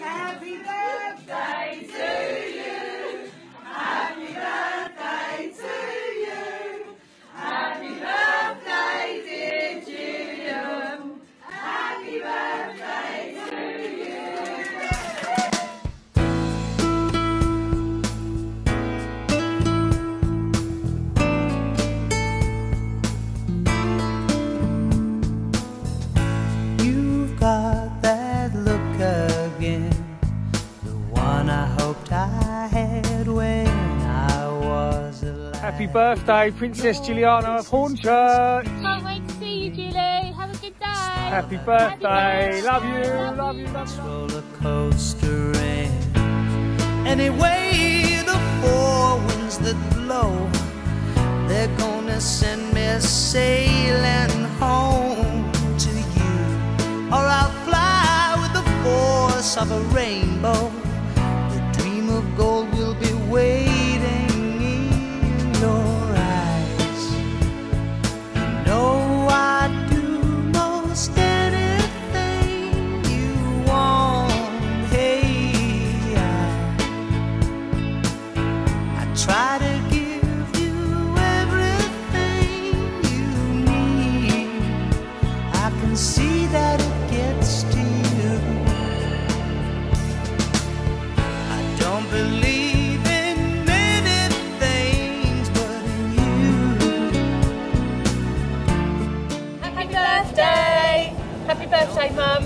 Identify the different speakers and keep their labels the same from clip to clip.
Speaker 1: Happy birthday Happy birthday,
Speaker 2: Princess Juliana of Hornchurch.
Speaker 3: Can't wait to see you, Julie. Have a good day.
Speaker 2: Happy birthday. Love you, love you, love you.
Speaker 4: roller coaster anyway the four winds that blow they're gonna send me sailing home to you or I'll fly with the force of a rainbow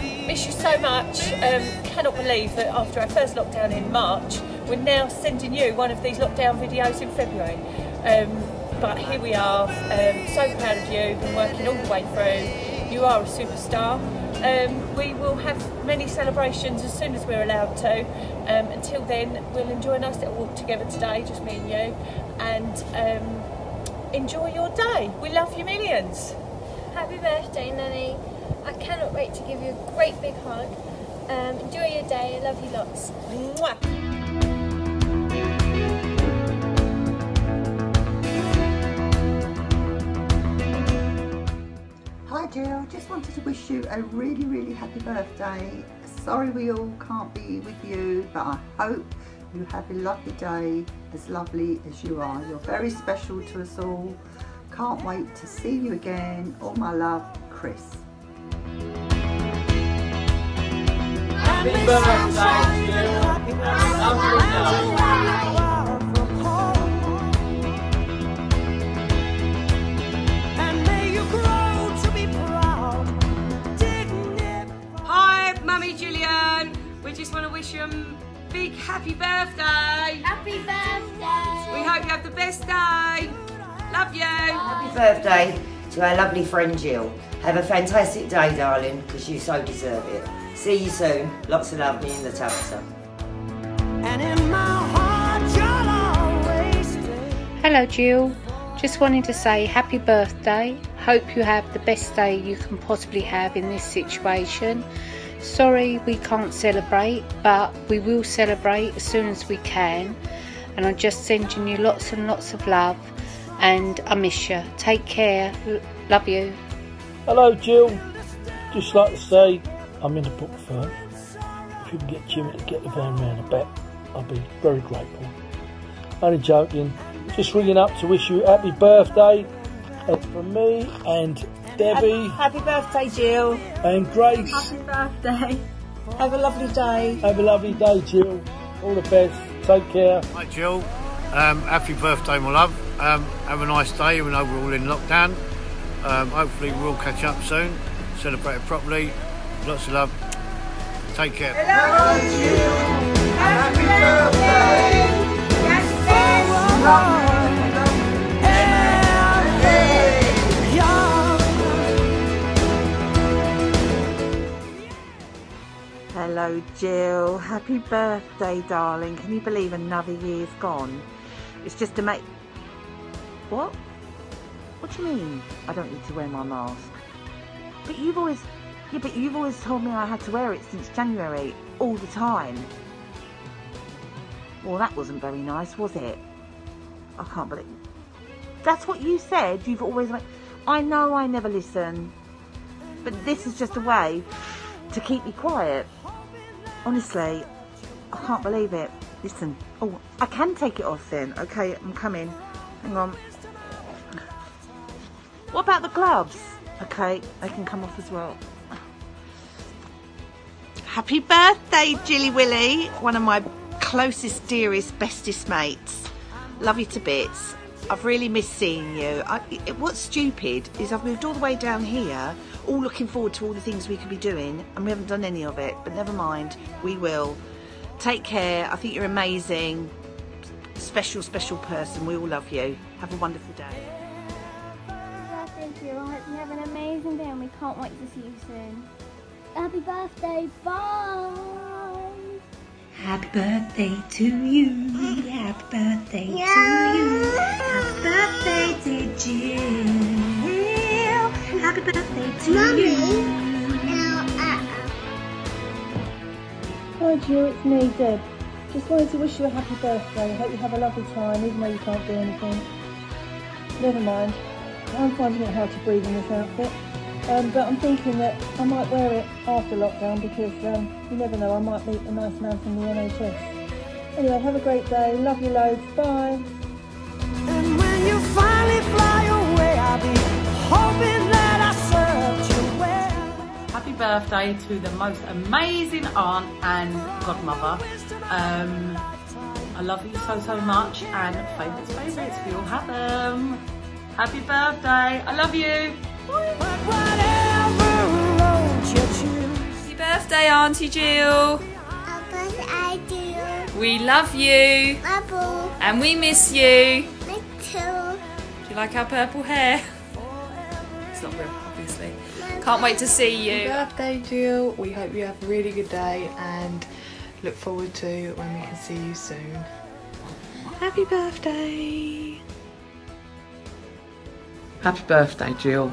Speaker 5: Miss you so much. Um, cannot believe that after our first lockdown in March, we're now sending you one of these lockdown videos in February. Um, but here we are. Um, so proud of you. Been working all the way through. You are a superstar. Um, we will have many celebrations as soon as we're allowed to. Um, until then, we'll enjoy a nice little walk together today, just me and you, and um, enjoy your day. We love you millions.
Speaker 3: Happy birthday, Nanny. I cannot wait to give you a great big hug. Um, enjoy your day. Love you lots.
Speaker 5: Mwah.
Speaker 6: Hi Jill, just wanted to wish you a really, really happy birthday. Sorry we all can't be with you, but I hope you have a lovely day, as lovely as you are. You're very special to us all. Can't wait to see you again. All my love, Chris.
Speaker 1: Big happy birthday.
Speaker 3: Happy birthday.
Speaker 1: We hope you have the best day. Love you.
Speaker 7: Happy birthday to our lovely friend Jill. Have a fantastic day, darling, because you so deserve it. See you soon. Lots of love, me and the Tabitha.
Speaker 4: And in my heart, you'll always stay.
Speaker 8: Hello, Jill. Just wanted to say happy birthday. Hope you have the best day you can possibly have in this situation. Sorry we can't celebrate, but we will celebrate as soon as we can. And I'm just sending you lots and lots of love. And I miss you. Take care. L- love you.
Speaker 2: Hello, Jill. Just like to say, I'm in the book firm. If you can get Jimmy to get the van round a bit, I'll be very grateful. Only joking. Just ringing up to wish you happy birthday uh, from me and Debbie
Speaker 1: Happy birthday, Jill.
Speaker 2: and Grace.
Speaker 1: Happy birthday. Have a lovely day.
Speaker 2: Have a lovely day, Jill. All the best. Take care.
Speaker 9: Hi Jill, um, happy birthday my love. Um, have a nice day even though we're all in lockdown. Um, hopefully we'll catch up soon, celebrate it properly. Lots of love. Take care.
Speaker 1: Happy birthday.
Speaker 10: Hello, Jill. Happy birthday, darling. Can you believe another year's gone? It's just to make. What? What do you mean? I don't need to wear my mask. But you've always. Yeah, but you've always told me I had to wear it since January, all the time. Well, that wasn't very nice, was it? I can't believe. That's what you said. You've always. I know I never listen. But this is just a way to keep me quiet. Honestly, I can't believe it. Listen, oh, I can take it off then. Okay, I'm coming. Hang on. What about the gloves? Okay, they can come off as well. Happy birthday, Jilly Willy, one of my closest, dearest, bestest mates. Love you to bits. I've really missed seeing you. I, it, what's stupid is I've moved all the way down here, all looking forward to all the things we could be doing, and we haven't done any of it. But never mind, we will. Take care. I think you're amazing. Special, special person. We all love you. Have a wonderful day.
Speaker 11: Thank you. I hope you have an amazing day and we can't wait to see you soon. Happy birthday. Bye.
Speaker 12: Happy birthday to you. Happy birthday to you. Happy birthday to Jill. Happy birthday to you.
Speaker 13: Uh, Hi Jill, it's me, Deb. Just wanted to wish you a happy birthday. I hope you have a lovely time, even though you can't do anything. Never mind. I'm finding it hard to breathe in this outfit. Um, but I'm thinking that I might wear it after lockdown because um, you never know, I might meet a nice man from the NHS. Anyway, have a great day. Love you loads. Bye.
Speaker 4: And when you finally fly away, I'll be hoping that I served you well.
Speaker 14: Happy birthday to the most amazing aunt and godmother. Um, I love you so, so much and favourites, favourites, we all have them. Happy birthday, I love you.
Speaker 1: Happy birthday, Auntie Jill. We love you. And we miss you.
Speaker 11: Me too.
Speaker 1: Do you like our purple hair? It's not real, obviously. Can't wait to see you.
Speaker 15: Happy birthday, Jill. We hope you have a really good day and look forward to when we can see you soon. Happy birthday.
Speaker 16: Happy birthday, Jill.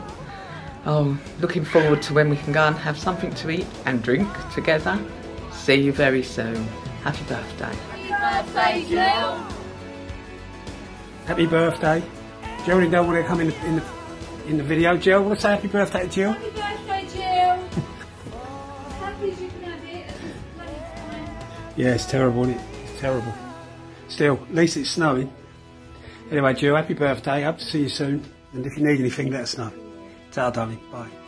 Speaker 16: Oh, looking forward to when we can go and have something to eat and drink together. See you very soon. Happy birthday.
Speaker 11: Happy birthday, Jill.
Speaker 17: Happy birthday. Do you already know what to come in the, in the, in the video, Jill? Want to say happy birthday to Jill?
Speaker 11: Happy birthday, Jill. happy as you can have it at this bloody time.
Speaker 17: Yeah, it's terrible, isn't it? It's terrible. Still, at least it's snowing. Anyway, Jill, happy birthday. Hope to see you soon. And if you need anything, let us know. Ta, darling. Bye.